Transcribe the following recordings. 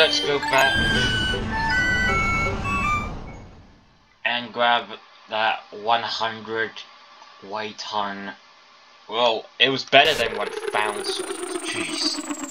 let's go back and grab that 100 weight ton. Well, it was better than 1,000. Jeez.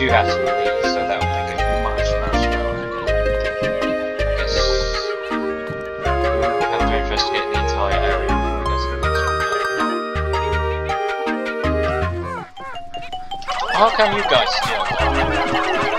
do have so that make it much, much lower. I guess have to investigate the entire area before. How come you guys still?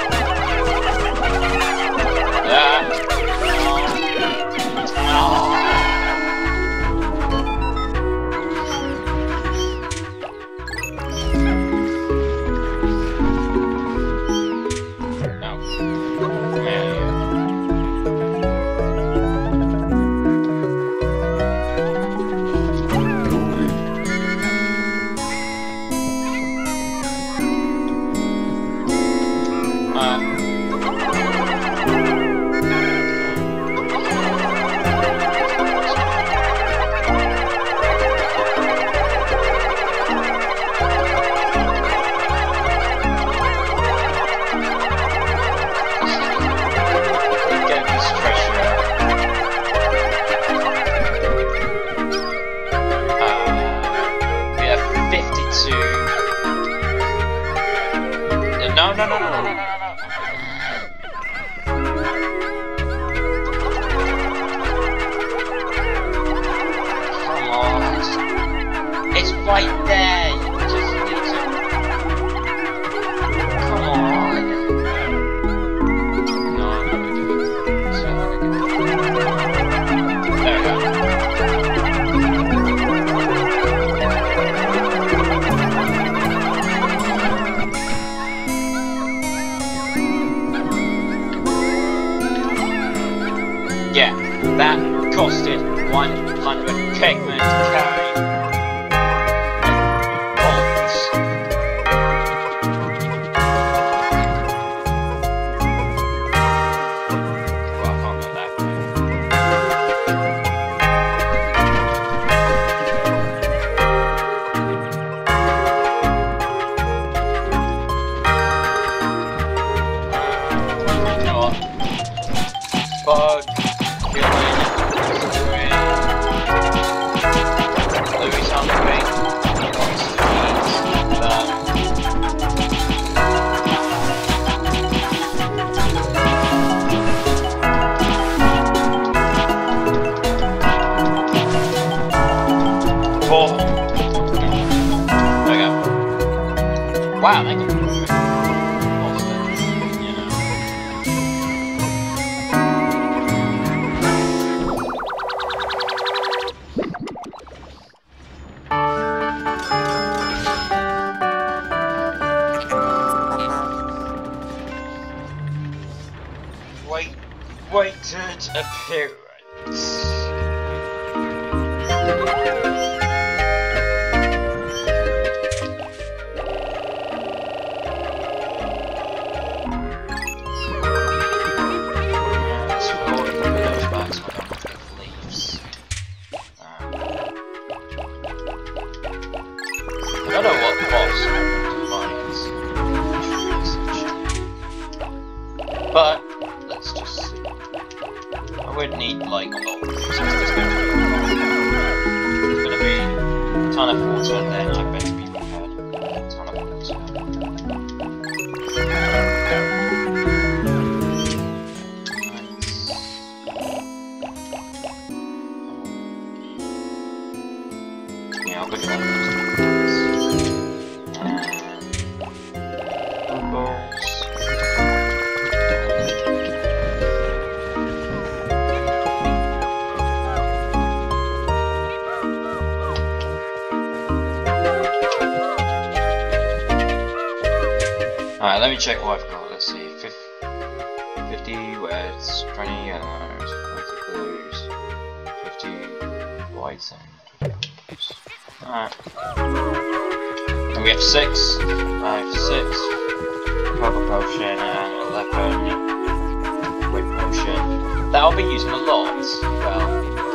That's what that knockback. Alright, let me check what I've got. Let's see. 50, 50 reds, 20 yellows, 20 blues, 50 whites, and 20 blues. Alright. And we have 6. I have 6. Purple potion and 11 white potion. That I'll be using a lot. Well,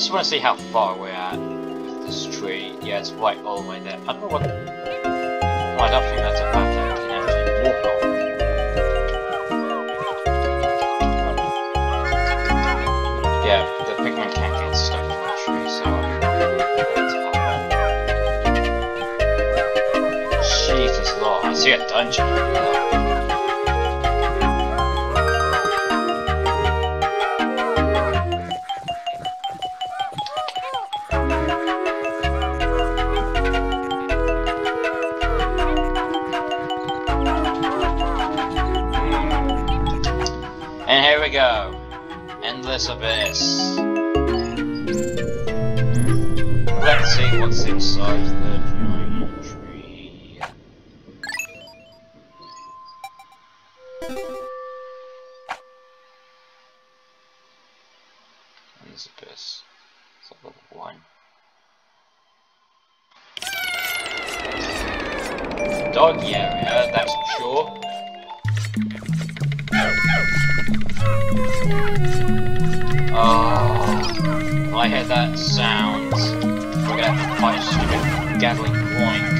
just want to see how far we're at with this tree. Yeah, it's right all the way there. I don't know what... Oh, I don't think that's a path that we can actually walk on. Yeah, the Pikmin can't get stuck in the tree, so I Jesus Lord, I see a dungeon Endless Abyss. It's level one. Doggy area, that's for sure. Oh, I hear that sound. We're gonna have to fight a stupid Gatling Groink.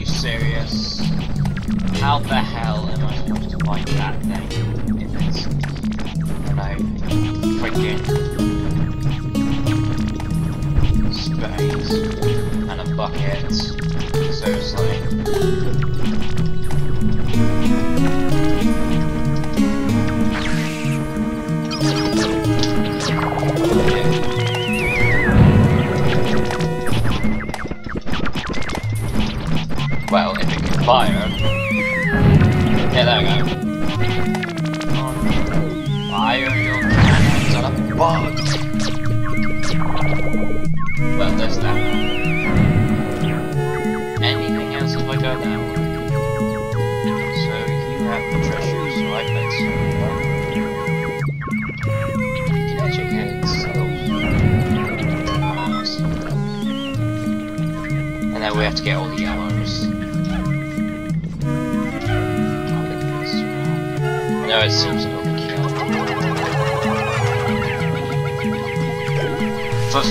you serious? How the hell am I supposed to find that thing if it's know freaking space and a bucket? Fire. Yeah, there we go. Fire your cannons on a bug! Know it seems overkill. But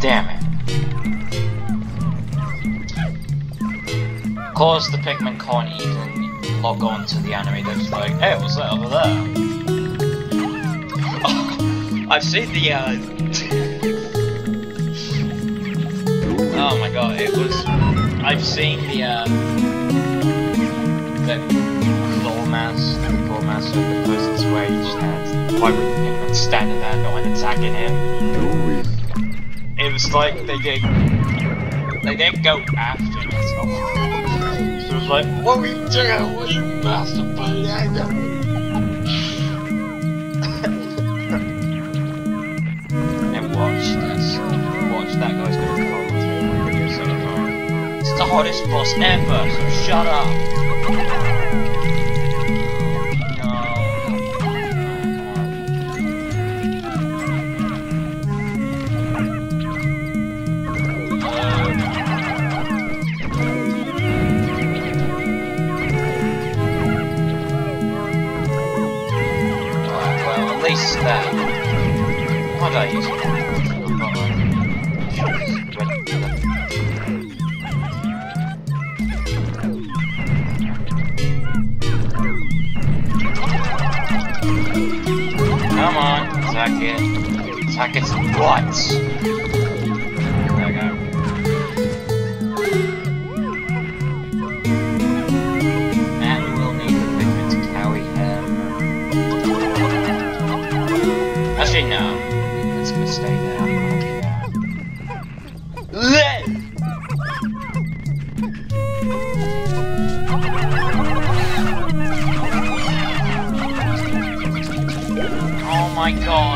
damn it. Of course the Pikmin can't even log on to the they're just like, hey, what's that over there? Oh, I've seen the uh Oh my god, it was I've seen the uh the claw mask, the claw mask of the person's where he just had pirate Pikmin standing there, no attacking him. It was like they didn't they didn't go after it. So it was like, what are you doing? What are you masturbating? and watch. Watch that guy's gonna come. It's the hottest boss ever, so shut up. Sacket. Sacket's nuts! There go. And we will need the Actually, no. My god!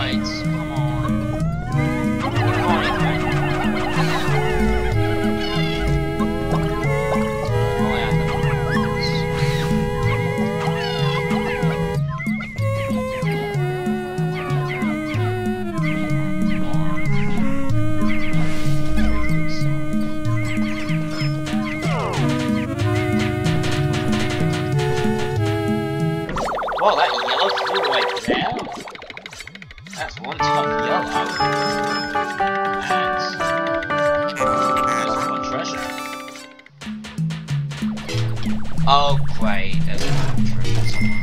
Oh great, there's one treasure somewhere.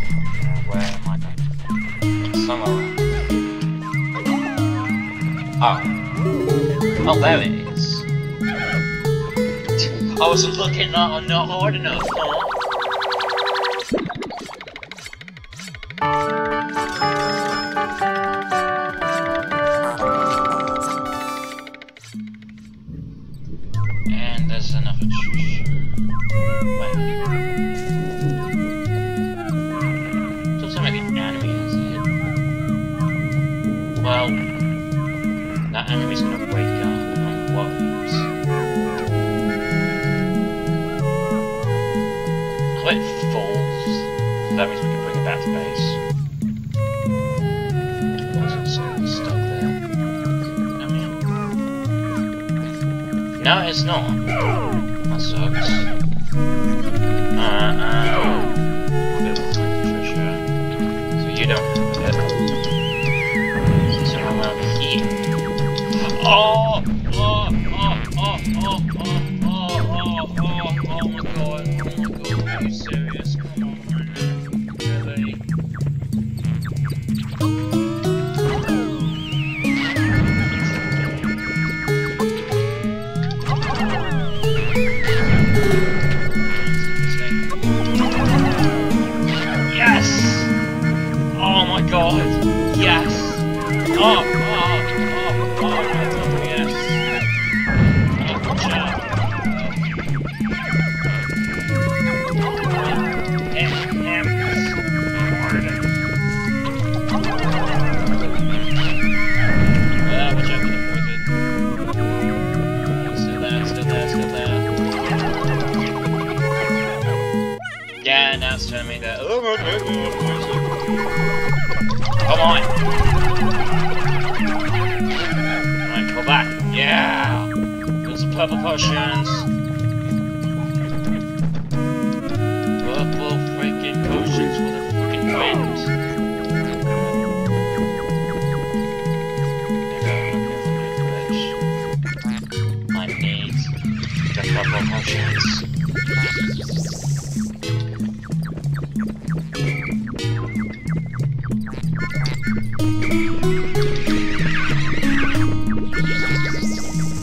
Where am I going? Somewhere. Oh. Oh, there it is. I wasn't looking not, not hard enough, huh? There's treasure. Wait. Doesn't like an enemy has it. Well, that enemy's gonna wake up and close. Click falls. That means we can bring it back to base. It? No, it's not. Come on! Alright, back. Yeah! Got some purple potions.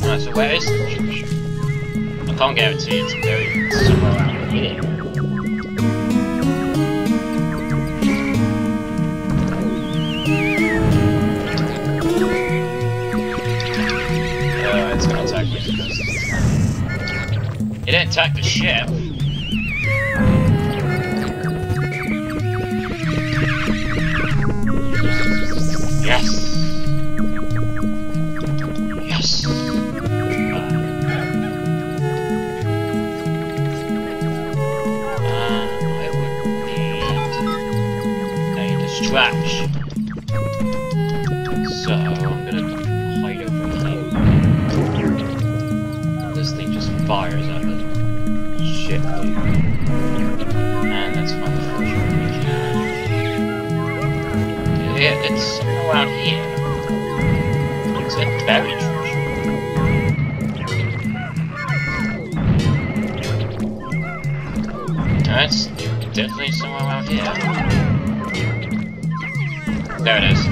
Alright, so where is the treasure? I can't guarantee it's very somewhere around here. Uh, it's. It didn't attack the ship. That's definitely somewhere around here. There it is.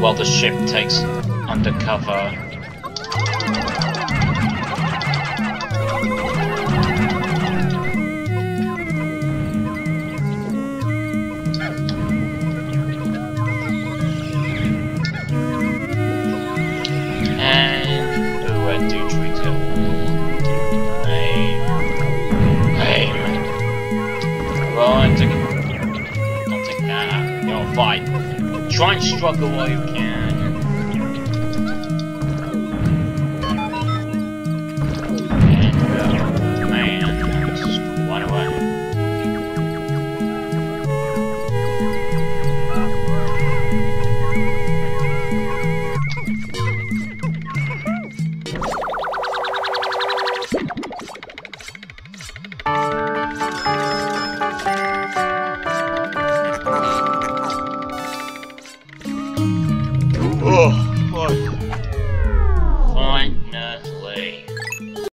While the ship takes undercover fight. Try and struggle while you can.